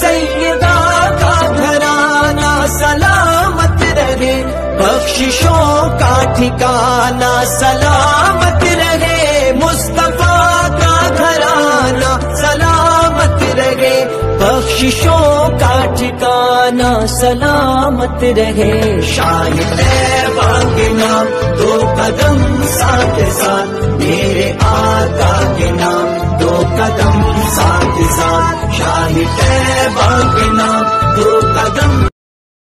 सैयदा का घराना सलामत रहे। बख्शिशों का ठिकाना सलामत रहे। मुस्तफ़ा का घराना सलामत रहे। बख्शिशों का ठिकाना सलामत रहे। शायद के नाम। के